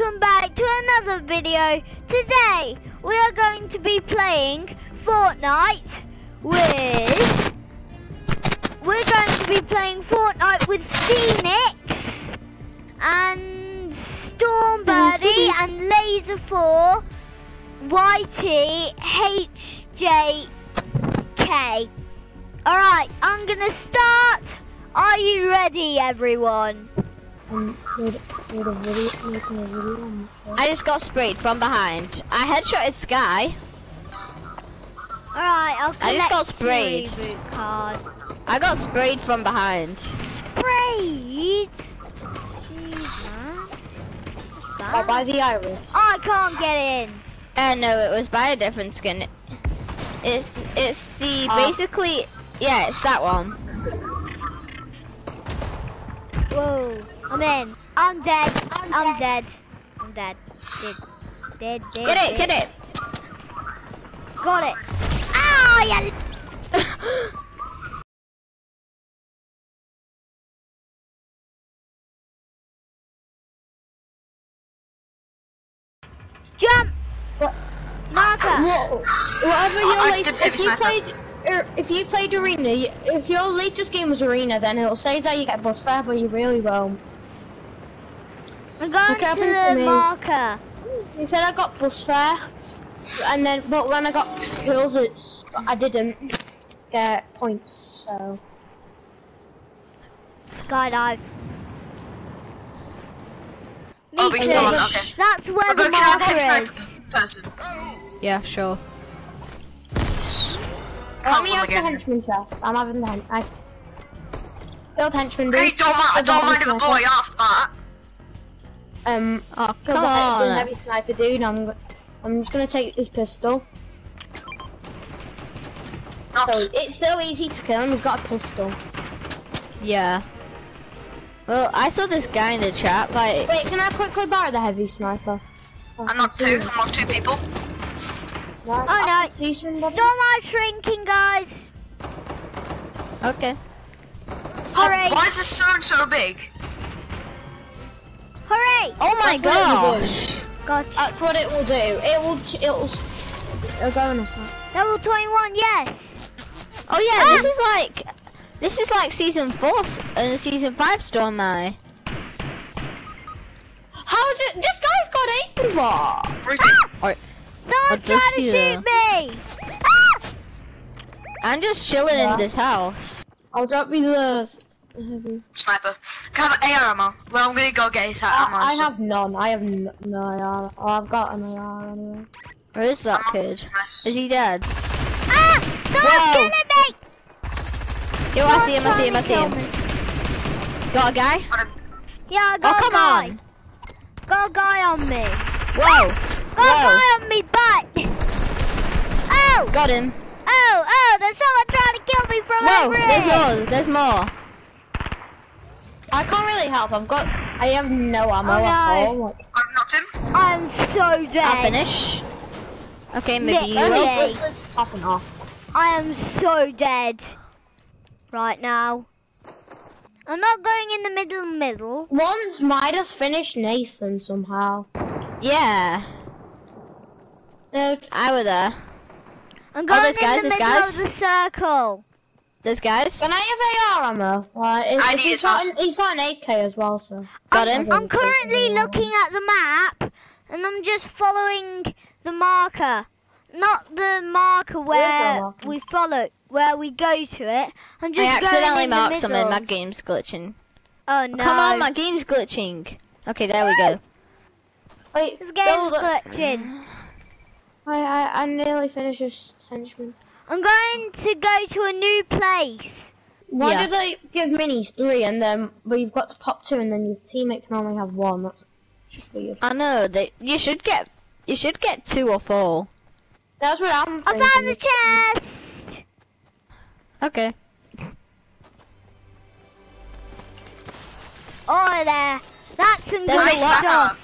welcome back to another video. Today we are going to be playing Fortnite with we're going to be playing Fortnite with Phoenix and Stormbirdie and Laser 4 YT HJK. Alright, I'm gonna start. Are you ready everyone? Um, made, made a video, making a video on the. I just got sprayed from behind. I headshotted Sky. Alright, I'll collect I just got sprayed. card. I got sprayed from behind. Sprayed? Jeez, man. What's By, by the iris. I can't get in. Uh, no, it was by a different skin. It's it's the Oh. basically yeah, it's that one. Whoa, I'm in. I'm dead. I'm dead. I'm dead. Dead. Dead, dead, Get it, dead. get it. Got it. Ah, yeah. Jump! What? Marker! Wha- Whatever your I late, did take if you a played, er, if you played arena, if your latest game was arena, then it'll say that you get bus fare, but you really won't. I'm going Look to happened to me. marker. You said I got bus fare, and then, but when I got kills, it's I didn't get points. So Skydive. Me Oh, we too. still on, okay. That's where But the can marker is. person? Yeah, sure. let me win have the henchman first. I'm having the hen. I killed henchman. Hey, dude. don't mind, the don't mind if a sniper. boy after that. Um, Oh come the, he- the on. heavy sniper dude. I'm, I'm just gonna take his pistol. Not. So it's so easy to kill him. He's got a pistol. Yeah. Well, I saw this guy in the chat. Like, Wait, can I quickly borrow the heavy sniper? I'm not two, I'm not two people. Right, Oh, I no. can See somebody? Don't mind shrinking, guys. okay. Hurry. Oh, why is this so so big? Hurry! Oh my That's what it will. Gotcha. That's what it will do. It will. ch- It will. It'll go in a sniper. Level 21, yes. Oh yeah, this is like this is like season four s- and season five Storm Eye. How is it? This guy's got aimbot. Where is it? Someone's just trying to here. shoot me. Ah! I'm just chilling Yeah. in this house. I'll drop you the. The heavy. Sniper. Can I have AR ammo? Well, I'm gonna go get his ammo. I, I have none. I have no AR. Oh, I've got an AR anyway. Where is that ammo. kid? Nice. Is he dead? Ah! Someone's Whoa. killing me. Yo, I see him, I see him, I see him. to kill me. Got a guy? Got. Yeah, I Oh, got a come guy. on. Got a guy on me. Whoa! Got a guy on me butt. Oh! Got him. Oh, oh, there's someone trying to kill me from Whoa! over There's here. more, there's more. I can't really help. I've got. I have no ammo Oh, at all. Like, Got knocked him. I'm so dead. I'll finish. Okay, maybe you Yeah, will. okay. it's literally just popping off. I am so dead right now. I'm not going in the middle middle. Once Midas finished Nathan somehow. Yeah, No, I were there. I'm Oh, going there's in guys, the there's middle guys. of the circle. There's guys. Can I have AR ammo? Like, if, I need he's got an, he's got an 8k as well, so. Got I'm, him. I'm currently looking at the map and I'm just following the marker. Not the marker where marker? we follow, where we go to it. I'm I just accidentally going in marked the something. middle. My game's glitching. Oh no. Come on, my game's glitching. Okay, there we go. Wait, This game's build- glitching. I, I, I nearly finished this henchman. I'm going to go to a new place. Why Yeah. did they give minis three and then, but you've got to pop two and then your teammate can only have one? That's weird. I know that you should get you should get two or four. That's what I'm I thinking. found the chest. Okay. Oh there. That's some There's good a lot- stuff.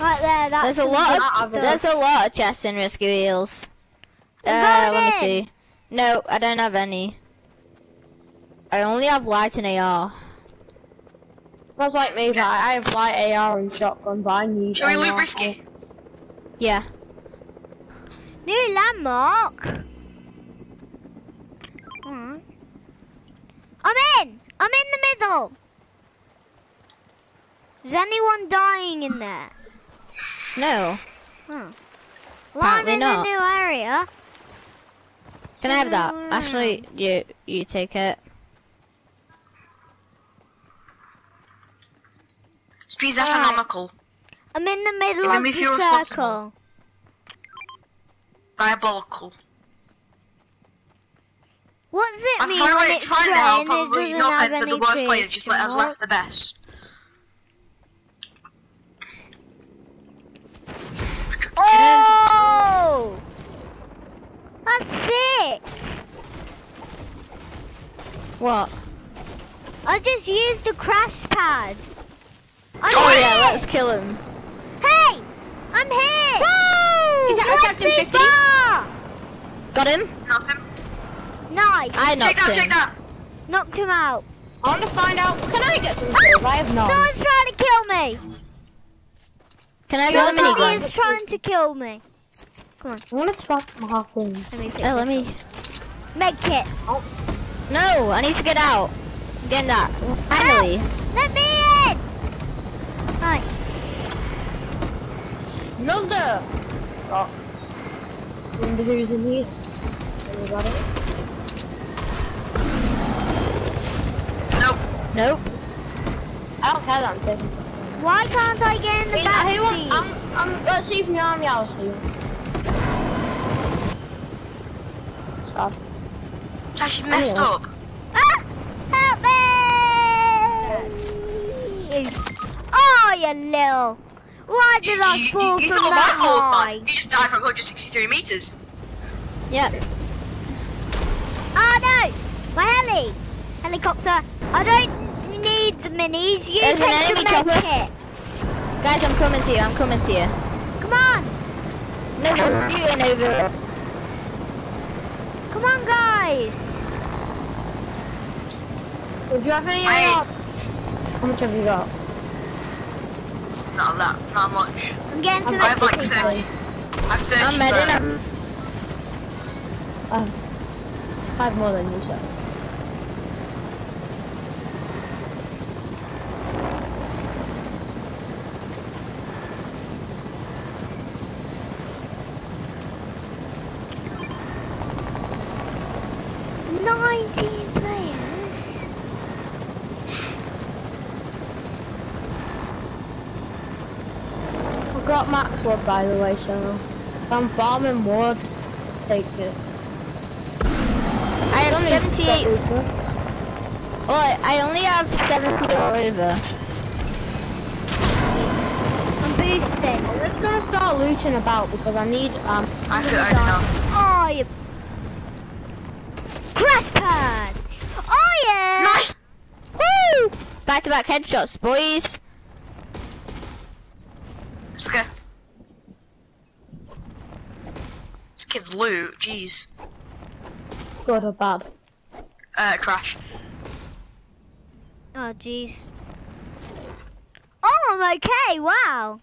Right there, that's There's a lot good of stuff. there's a lot of chests in Risky Reels. Uh, let me see. No, I don't have any. I only have light and AR. That's like me, but I have light AR and shotgun, but I need. Shall we AR. loot risky? Yeah. New landmark. Alright. I'm in. I'm in the middle. Is anyone dying in there? No. Huh. Well, I'm Apparently in not. a new area. Can I have that? Actually, you you take it. Speed's Alright. astronomical. I'm in the middle Give of me the if you're circle. responsible. Diabolical. What does it I mean find when it it's trying to help, and it probably doesn't no have offense, but the worst trees players just let us to left the best. Oh! That's sick! What? I just used a crash pad. I'm Oh here! yeah, let's kill him. Hey! I'm here! Is that Not attacked in too 50? far! Got him? Knocked him. Nice! I knocked that, him. check that. check that. Knocked him out. I want to find out. Can I get some ah! kills? I have none. Someone's trying to kill me! Can I get the Somebody is trying to kill me. Come on. I want to swap my harpoon. Let me Oh, let me. Med kit. Oh. No, I need to get out. Get that. Finally. Let me in! Right. Another box. Wonder who's in here. Anybody? Nope. Nope. I don't care that I'm taking. Why can't I get in the Wait, back who wants? seat? I'm, I'm, let's see if my army house here. Sad. It's actually messed Anyway. up. Ah! Help me! Oh, you little. Why You, did I you, fall you, you from thought my that fall was high? bad. You just died from 163 meters. Yep. Oh no! My heli! Helicopter. I don't need the minis. You There's an take enemy the med chopper. kit. Guys, I'm coming to you. I'm coming to you. Come on! No, you're shooting over. Come on, guys! Would you have any I- How much have you got? Not that, not much. I'm getting to I'm- the I have like kit. 30. I have 30 I'm spare. ready. Um, five more than you said. Nineteen players. I've got max wood by the way, so if I'm farming wood, take it. I have Only 78. got. Oh, I only have 70 all over. I'm boosting. I'm just gonna start looting about because I need um. I feel I don't know. Oh, you. Crash pad! Oh, yeah! Nice! Woo! Back to back headshots, boys. Let's go. This kid's loot, jeez. Good or bad? Uh, crash. Oh, jeez. Oh, I'm okay. Wow.